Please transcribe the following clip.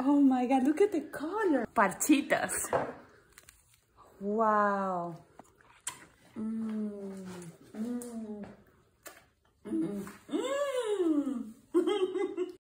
Oh my God, look at the color. Parchitas. Wow.